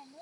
and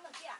你个价